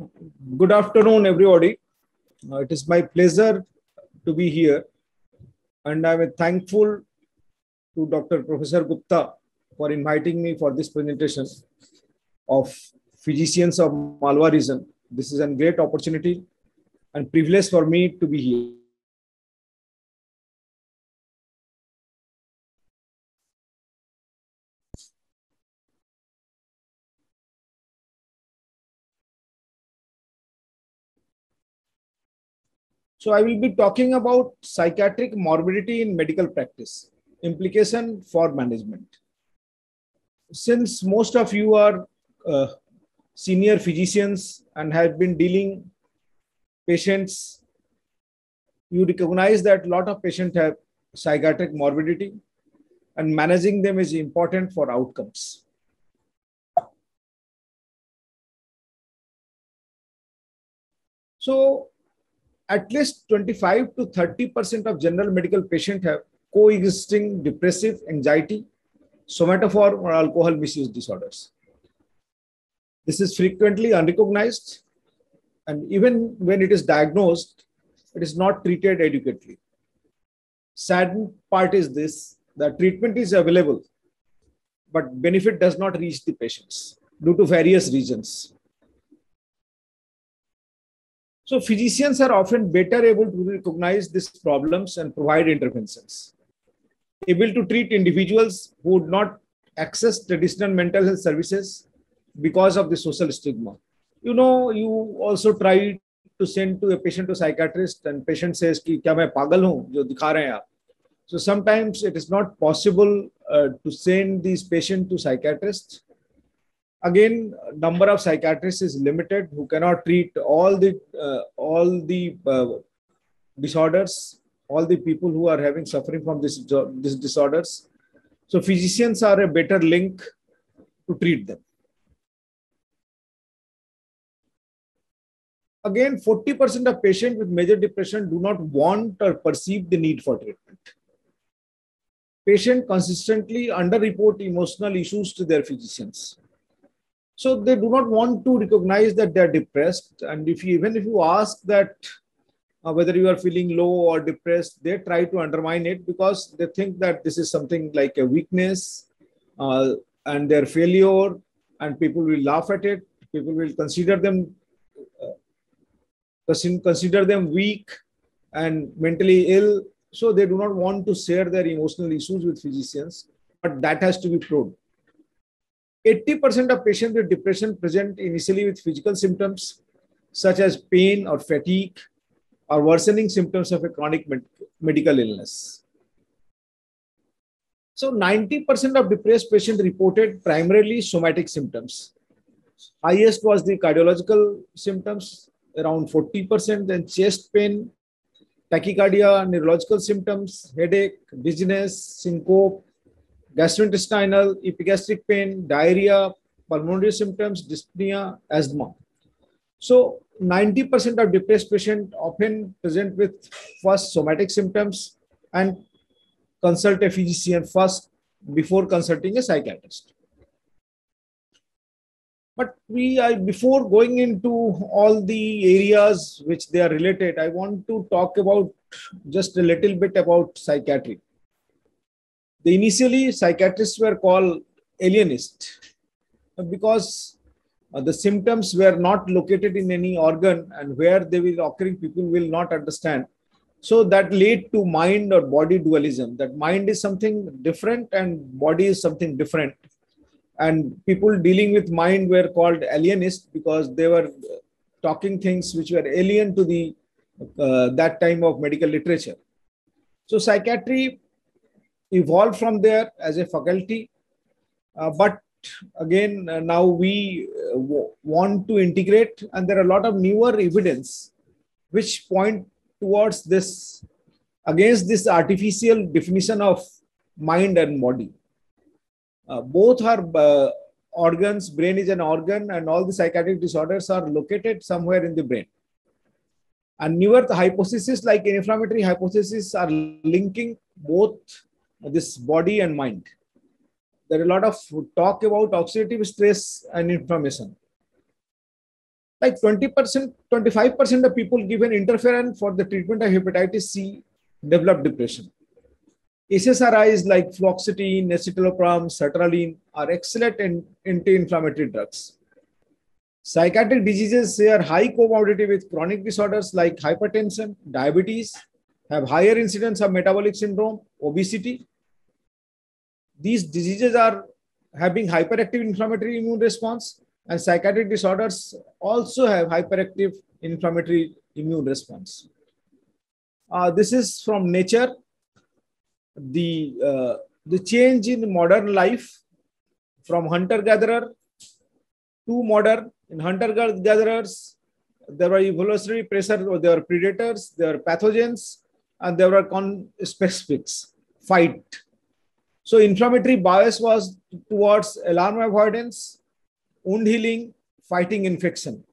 Good afternoon, everybody. Uh, it is my pleasure to be here, and I'm thankful to Dr. Professor Gupta for inviting me for this presentation of physicians of Malwa region. This is a great opportunity and privilege for me to be here. So I will be talking about psychiatric morbidity in medical practice, implication for management. Since most of you are uh, senior physicians and have been dealing patients, you recognize that a lot of patients have psychiatric morbidity and managing them is important for outcomes. So at least 25 to 30% of general medical patients have coexisting depressive anxiety, somatoform or alcohol misuse disorders. This is frequently unrecognized, and even when it is diagnosed, it is not treated adequately. Sad part is this the treatment is available, but benefit does not reach the patients due to various reasons. So physicians are often better able to recognize these problems and provide interventions. Able to treat individuals who would not access traditional mental health services because of the social stigma. You know, you also try to send to a patient to psychiatrist and patient says, Ki, kya main pagal jo dikha rahe aap. So sometimes it is not possible uh, to send these patients to psychiatrists again number of psychiatrists is limited who cannot treat all the uh, all the uh, disorders all the people who are having suffering from this, this disorders. So physicians are a better link to treat them. Again 40% of patients with major depression do not want or perceive the need for treatment. Patient consistently underreport emotional issues to their physicians so they do not want to recognize that they're depressed. And if you, even if you ask that uh, whether you are feeling low or depressed, they try to undermine it because they think that this is something like a weakness uh, and their failure, and people will laugh at it. People will consider them uh, consider them weak and mentally ill. So they do not want to share their emotional issues with physicians, but that has to be proved. 80% of patients with depression present initially with physical symptoms such as pain or fatigue or worsening symptoms of a chronic med medical illness. So 90% of depressed patients reported primarily somatic symptoms. Highest was the cardiological symptoms, around 40%, then chest pain, tachycardia, neurological symptoms, headache, dizziness, syncope, gastrointestinal, epigastric pain, diarrhea, pulmonary symptoms, dyspnea, asthma. So 90% of depressed patients often present with first somatic symptoms and consult a physician first before consulting a psychiatrist. But we, are, before going into all the areas which they are related, I want to talk about just a little bit about psychiatry. Initially psychiatrists were called alienist because uh, the symptoms were not located in any organ and where they were occurring people will not understand. So that led to mind or body dualism that mind is something different and body is something different. And people dealing with mind were called alienist because they were talking things which were alien to the uh, that time of medical literature. So psychiatry evolved from there as a faculty. Uh, but again, uh, now we uh, want to integrate, and there are a lot of newer evidence which point towards this, against this artificial definition of mind and body. Uh, both are uh, organs, brain is an organ, and all the psychiatric disorders are located somewhere in the brain. And newer hypotheses like inflammatory hypothesis are linking both this body and mind. There are a lot of talk about oxidative stress and inflammation. like 20%, 25% of people given interferon for the treatment of hepatitis C develop depression. SSRIs like fluoxetine, escitalopram, sertraline are excellent anti-inflammatory drugs. Psychiatric diseases share high comorbidity with chronic disorders like hypertension, diabetes, have higher incidence of metabolic syndrome, obesity. These diseases are having hyperactive inflammatory immune response and psychiatric disorders also have hyperactive inflammatory immune response. Uh, this is from nature. The, uh, the change in modern life from hunter-gatherer to modern. In hunter-gatherers, there were evolutionary pressure, or there were predators, there were pathogens, and there were conspecifics, fight. So inflammatory bias was towards alarm avoidance, wound healing, fighting infection.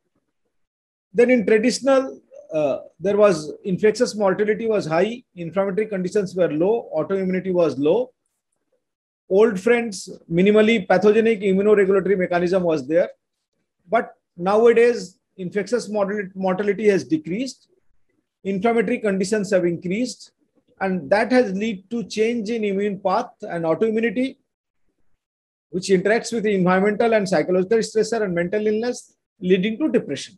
Then in traditional, uh, there was infectious mortality was high, inflammatory conditions were low, autoimmunity was low. Old friends, minimally pathogenic immunoregulatory mechanism was there. But nowadays, infectious mortality has decreased, inflammatory conditions have increased, and that has led to change in immune path and autoimmunity which interacts with the environmental and psychological stressor and mental illness, leading to depression.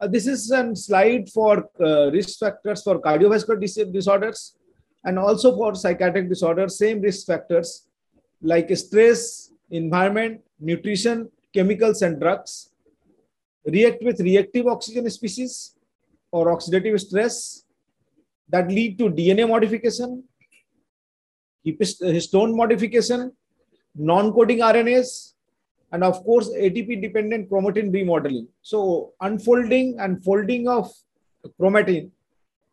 Uh, this is a slide for uh, risk factors for cardiovascular dis disorders and also for psychiatric disorders, same risk factors like stress, environment, nutrition, chemicals and drugs, react with reactive oxygen species or oxidative stress that lead to DNA modification, histone modification, non-coding RNAs, and of course, ATP-dependent chromatin remodeling. So unfolding and folding of chromatin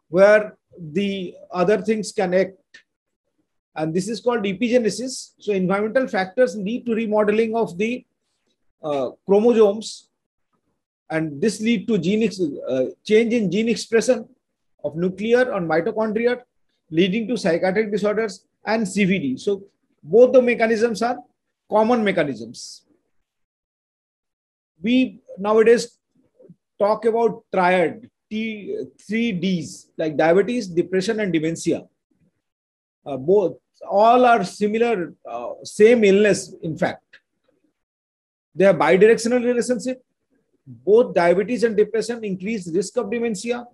where the other things can act. And this is called epigenesis. So environmental factors lead to remodeling of the uh, chromosomes and this lead to gene uh, change in gene expression of nuclear on mitochondria leading to psychiatric disorders and CVD. So both the mechanisms are common mechanisms. We nowadays talk about triad, T, three Ds, like diabetes, depression, and dementia. Uh, both, all are similar, uh, same illness, in fact. They have bidirectional relationship. Both diabetes and depression increase risk of dementia,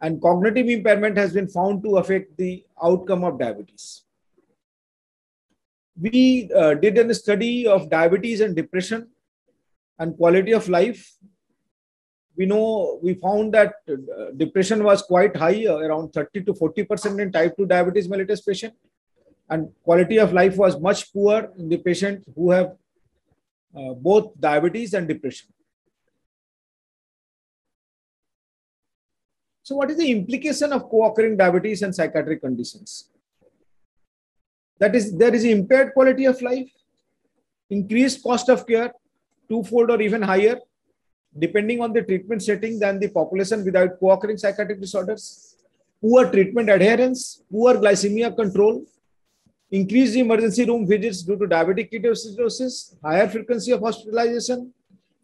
and cognitive impairment has been found to affect the outcome of diabetes we uh, did a study of diabetes and depression and quality of life. We know we found that uh, depression was quite high, uh, around 30 to 40% in type 2 diabetes mellitus patient. And quality of life was much poor in the patient who have uh, both diabetes and depression. So what is the implication of co-occurring diabetes and psychiatric conditions? That is, there is impaired quality of life, increased cost of care, twofold or even higher, depending on the treatment setting than the population without co-occurring psychiatric disorders, poor treatment adherence, poor glycemia control, increased emergency room visits due to diabetic ketoacidosis, higher frequency of hospitalization,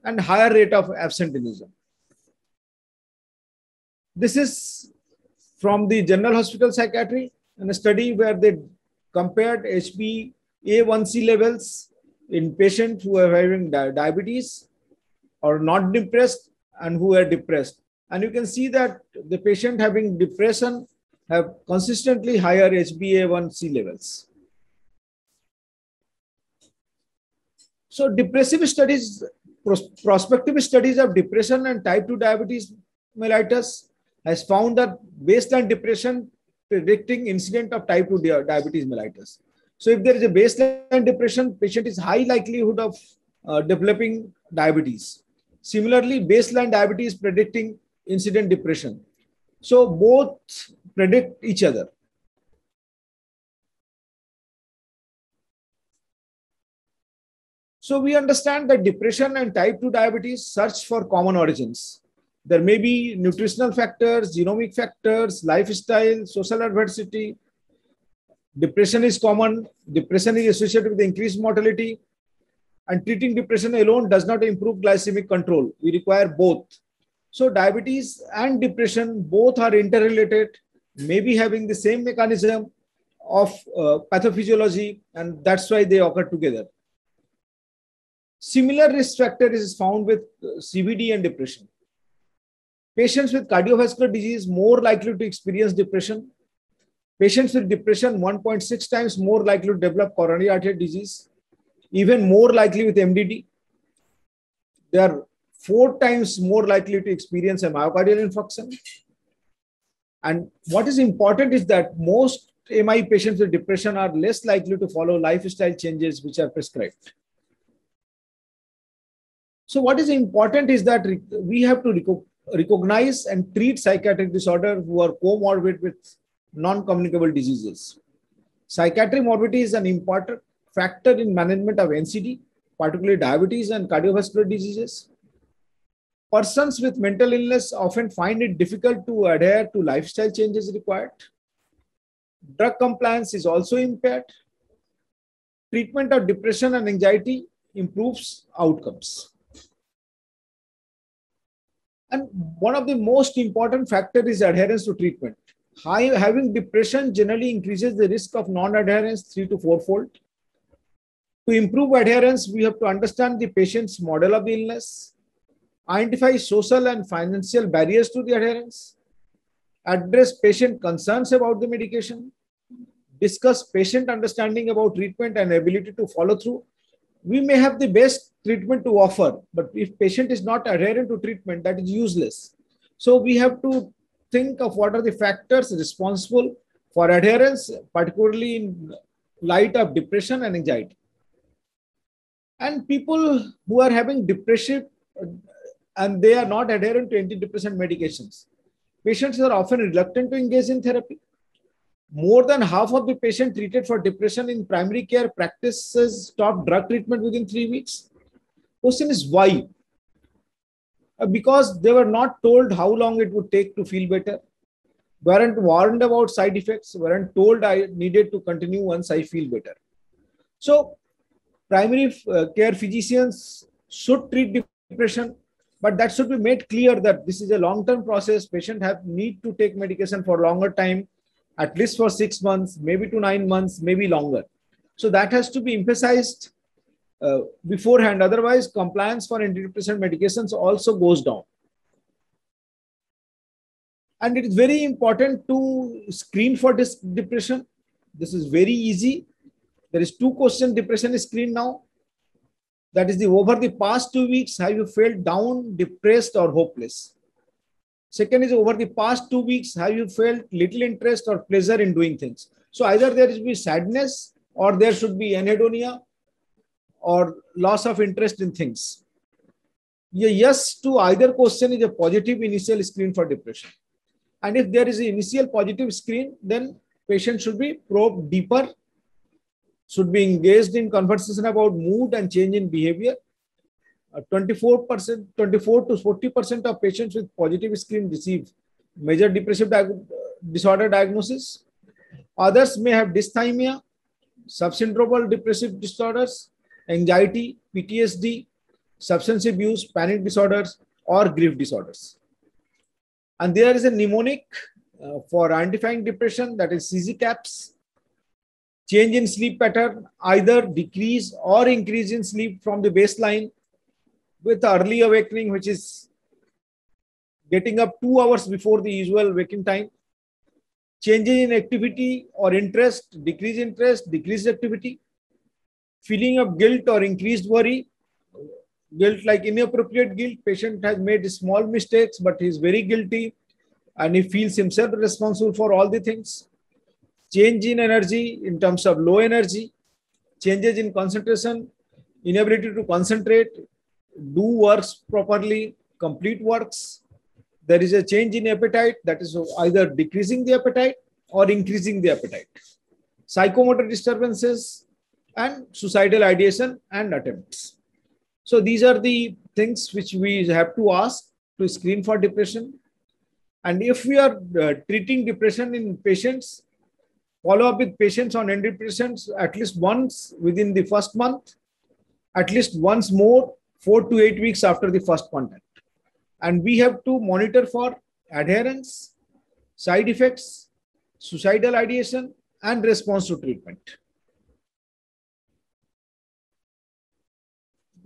and higher rate of absenteeism. This is from the General Hospital Psychiatry and a study where they compared HbA1c levels in patients who are having diabetes or not depressed and who are depressed. And you can see that the patient having depression have consistently higher HbA1c levels. So depressive studies, prospective studies of depression and type 2 diabetes mellitus has found that baseline depression predicting incident of type 2 diabetes mellitus. So if there is a baseline depression, patient is high likelihood of uh, developing diabetes. Similarly, baseline diabetes predicting incident depression. So both predict each other. So we understand that depression and type 2 diabetes search for common origins. There may be nutritional factors, genomic factors, lifestyle, social adversity. Depression is common. Depression is associated with increased mortality. And treating depression alone does not improve glycemic control. We require both. So diabetes and depression both are interrelated, maybe having the same mechanism of uh, pathophysiology, and that's why they occur together. Similar risk factor is found with uh, CVD and depression. Patients with cardiovascular disease more likely to experience depression. Patients with depression 1.6 times more likely to develop coronary artery disease, even more likely with MDD. They are four times more likely to experience a myocardial infarction. And what is important is that most MI patients with depression are less likely to follow lifestyle changes which are prescribed. So what is important is that we have to recognize and treat psychiatric disorder who are comorbid with non-communicable diseases. Psychiatric morbidity is an important factor in management of NCD, particularly diabetes and cardiovascular diseases. Persons with mental illness often find it difficult to adhere to lifestyle changes required. Drug compliance is also impaired. Treatment of depression and anxiety improves outcomes. And one of the most important factors is adherence to treatment. High, having depression generally increases the risk of non-adherence three to fourfold. To improve adherence, we have to understand the patient's model of illness, identify social and financial barriers to the adherence, address patient concerns about the medication, discuss patient understanding about treatment and ability to follow through. We may have the best treatment to offer, but if patient is not adherent to treatment, that is useless. So we have to think of what are the factors responsible for adherence, particularly in light of depression and anxiety. And people who are having depressive uh, and they are not adherent to antidepressant medications, patients are often reluctant to engage in therapy more than half of the patients treated for depression in primary care practices stop drug treatment within three weeks. Question is why? Uh, because they were not told how long it would take to feel better, weren't warned about side effects, weren't told I needed to continue once I feel better. So, primary uh, care physicians should treat depression, but that should be made clear that this is a long-term process. Patient have need to take medication for longer time at least for six months, maybe to nine months, maybe longer. So that has to be emphasized uh, beforehand. Otherwise, compliance for antidepressant medications also goes down. And it is very important to screen for this depression. This is very easy. There is two question depression screen now. That is the over the past two weeks, have you felt down, depressed, or hopeless? Second is over the past two weeks, have you felt little interest or pleasure in doing things? So either there should be sadness or there should be anhedonia or loss of interest in things. A yes to either question is a positive initial screen for depression. And if there is an initial positive screen, then patient should be probed deeper, should be engaged in conversation about mood and change in behavior, 24%, uh, 24 to 40% of patients with positive screen receive major depressive disorder diagnosis. Others may have dysthymia, subsyndromal depressive disorders, anxiety, PTSD, substance abuse, panic disorders, or grief disorders. And there is a mnemonic uh, for identifying depression that is SIGECAPS. Change in sleep pattern, either decrease or increase in sleep from the baseline with early awakening, which is getting up two hours before the usual waking time, changing in activity or interest, decreased interest, decreased activity, feeling of guilt or increased worry, guilt like inappropriate guilt, patient has made small mistakes, but he's very guilty and he feels himself responsible for all the things. Change in energy in terms of low energy, changes in concentration, inability to concentrate, do works properly, complete works. There is a change in appetite that is either decreasing the appetite or increasing the appetite. Psychomotor disturbances and suicidal ideation and attempts. So these are the things which we have to ask to screen for depression. And if we are uh, treating depression in patients, follow up with patients on antidepressants at least once within the first month at least once more, four to eight weeks after the first contact. And we have to monitor for adherence, side effects, suicidal ideation, and response to treatment.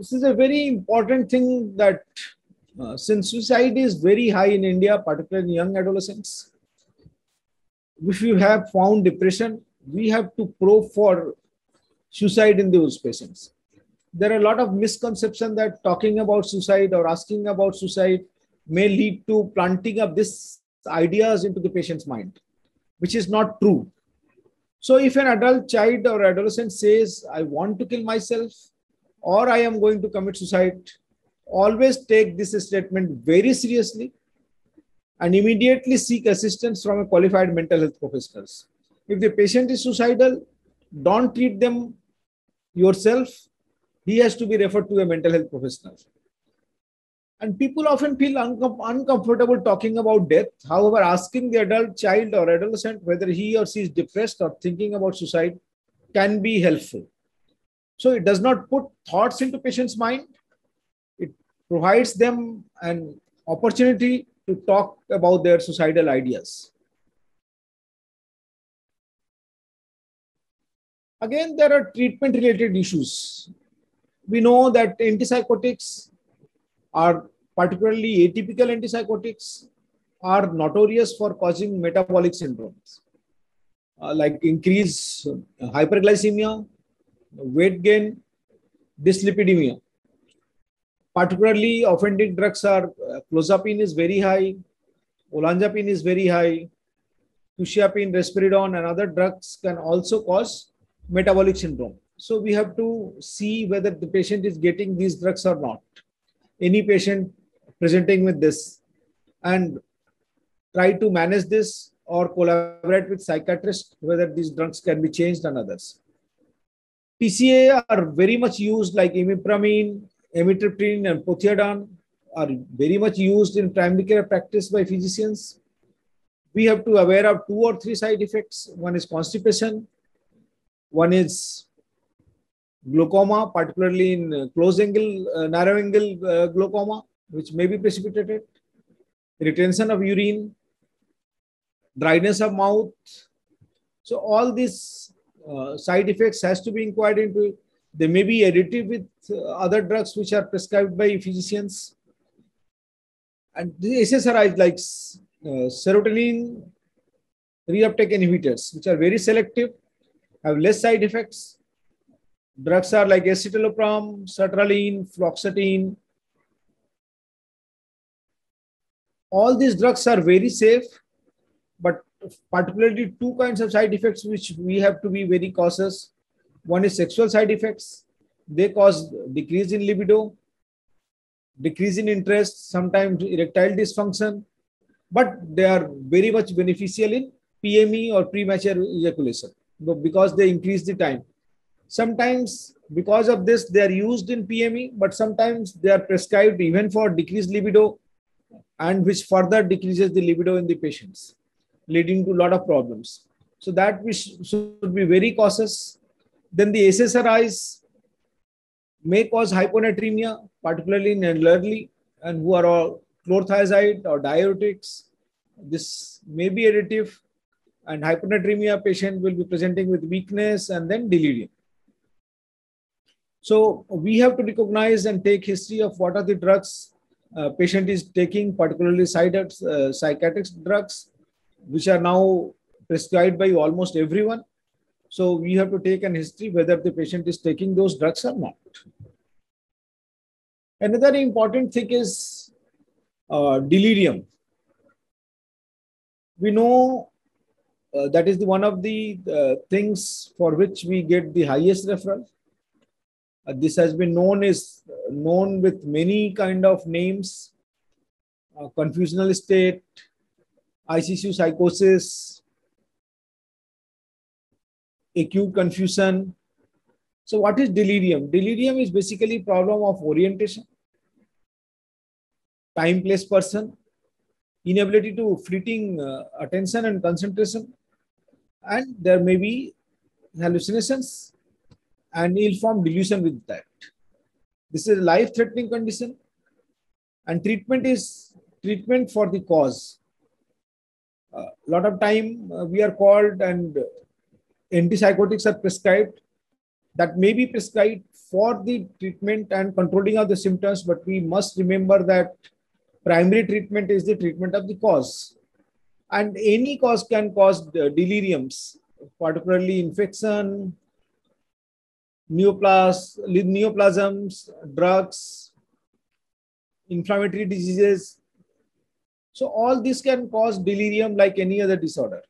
This is a very important thing that uh, since suicide is very high in India, particularly in young adolescents, if you have found depression, we have to probe for suicide in those patients. There are a lot of misconception that talking about suicide or asking about suicide may lead to planting of these ideas into the patient's mind, which is not true. So if an adult child or adolescent says, I want to kill myself or I am going to commit suicide, always take this statement very seriously and immediately seek assistance from a qualified mental health professionals. If the patient is suicidal, don't treat them yourself. He has to be referred to a mental health professional. And people often feel uncom- uncomfortable talking about death. However, asking the adult child or adolescent whether he or she is depressed or thinking about suicide can be helpful. So it does not put thoughts into patient's mind. It provides them an opportunity to talk about their suicidal ideas. Again, there are treatment related issues. We know that antipsychotics are particularly atypical antipsychotics are notorious for causing metabolic syndromes uh, like increased hyperglycemia, weight gain, dyslipidemia. Particularly offending drugs are uh, clozapine is very high, olanzapine is very high, quetiapine, risperidone and other drugs can also cause metabolic syndrome. So we have to see whether the patient is getting these drugs or not any patient presenting with this and try to manage this or collaborate with psychiatrists whether these drugs can be changed and others. TCA are very much used like imipramine, amitriptyline and Prothiaden are very much used in primary care practice by physicians. We have to aware of two or three side effects. One is constipation. One is glaucoma, particularly in uh, close angle, uh, narrow angle uh, glaucoma, which may be precipitated, retention of urine, dryness of mouth. So all these uh, side effects has to be inquired into. They may be additive with uh, other drugs which are prescribed by physicians. And the SSRIs like uh, serotonin reuptake inhibitors, which are very selective, have less side effects, Drugs are like escitalopram, sertraline, fluoxetine. All these drugs are very safe, but particularly two kinds of side effects which we have to be very cautious. One is sexual side effects. They cause decrease in libido, decrease in interest, sometimes erectile dysfunction, but they are very much beneficial in PME or premature ejaculation because they increase the time. Sometimes because of this, they are used in PME, but sometimes they are prescribed even for decreased libido and which further decreases the libido in the patients, leading to a lot of problems. So that we should be very cautious. Then the SSRIs may cause hyponatremia, particularly in elderly and who are all chlorothiazide or diuretics. This may be additive and hyponatremia patient will be presenting with weakness and then delirium. So we have to recognize and take history of what are the drugs uh, patient is taking, particularly uh, psychiatric drugs, which are now prescribed by almost everyone. So we have to take an history whether the patient is taking those drugs or not. Another important thing is uh, delirium. We know uh, that is the, one of the uh, things for which we get the highest referral. Uh, this has been known is known with many kind of names, uh, confusional state, ICU psychosis, acute confusion. So what is delirium? Delirium is basically problem of orientation, time, place, person, inability to fleeting uh, attention and concentration, and there may be hallucinations and ill-formed delusion with that. This is a life-threatening condition, and treatment is treatment for the cause. A uh, lot of time uh, we are called and antipsychotics are prescribed that may be prescribed for the treatment and controlling of the symptoms, but we must remember that primary treatment is the treatment of the cause. And any cause can cause deliriums, particularly infection, neoplas, neoplasms, drugs, inflammatory diseases. So all this can cause delirium like any other disorder.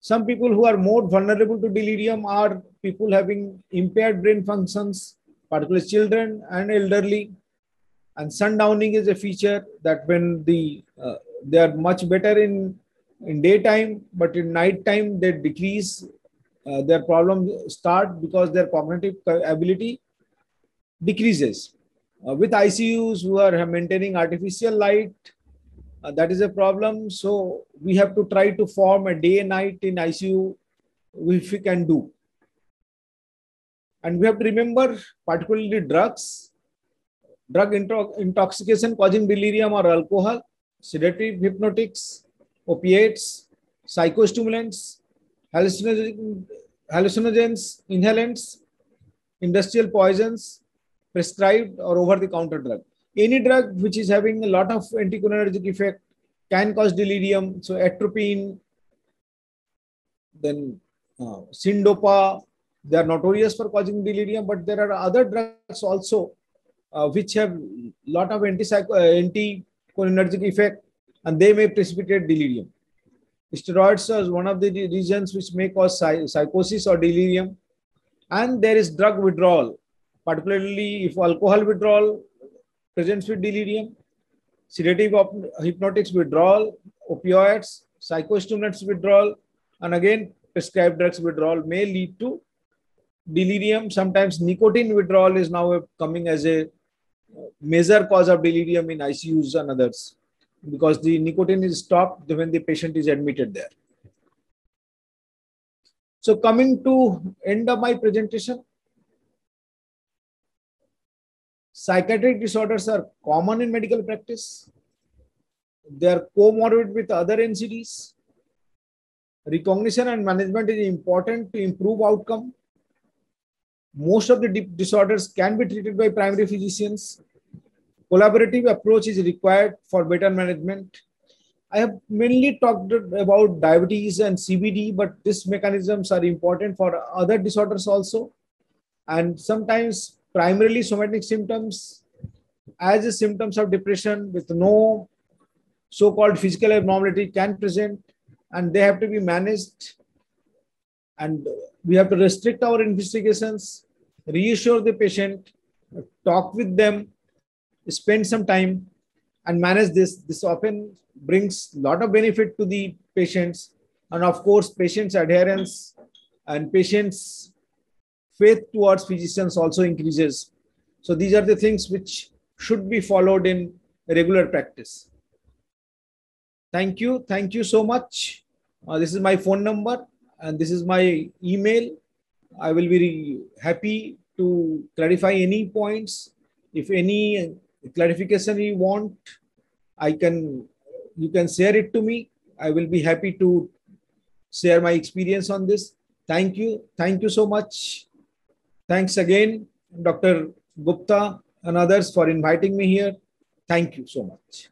Some people who are more vulnerable to delirium are people having impaired brain functions, particularly children and elderly. And sundowning is a feature that when the uh, they are much better in in daytime, but in nighttime they decrease. Uh, their problem start because their cognitive ability decreases. Uh, with ICUs who are maintaining artificial light, uh, that is a problem. So we have to try to form a day and night in ICU if we can do. And we have to remember, particularly drugs, drug intoxication causing delirium or alcohol, sedative hypnotics, opiates, psychostimulants, hallucinogens, inhalants, industrial poisons, prescribed or over-the-counter drug any drug which is having a lot of anticholinergic effect can cause delirium. So atropine, then uh, syndopa, they are notorious for causing delirium, but there are other drugs also uh, which have lot of anti-cholinergic uh, effect and they may precipitate delirium. Steroids is one of the reasons which may cause psychosis or delirium. And there is drug withdrawal, particularly if alcohol withdrawal presents with delirium, sedative hypnotics withdrawal, opioids, psychostimulants withdrawal, and again, prescribed drugs withdrawal may lead to delirium. Sometimes nicotine withdrawal is now coming as a uh, major cause of delirium in ICUs and others because the nicotine is stopped when the patient is admitted there. So coming to end of my presentation, Psychiatric disorders are common in medical practice. They are comorbid with other NCDs. Recognition and management is important to improve outcome. Most of the disorders can be treated by primary physicians. Collaborative approach is required for better management. I have mainly talked about diabetes and CVD, but these mechanisms are important for other disorders also. And sometimes primarily somatic symptoms as symptoms of depression with no so-called physical abnormality can present and they have to be managed. And we have to restrict our investigations reassure the patient talk with them spend some time and manage this. This often brings a lot of benefit to the patients. And of course patients adherence and patients faith towards physicians also increases. So these are the things which should be followed in regular practice. Thank you. Thank you so much. Uh, this is my phone number and this is my email. I will be happy to clarify any points. If any clarification you want, I can you can share it to me. I will be happy to share my experience on this. Thank you. Thank you so much. Thanks again, Dr. Gupta and others for inviting me here. Thank you so much.